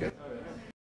Good.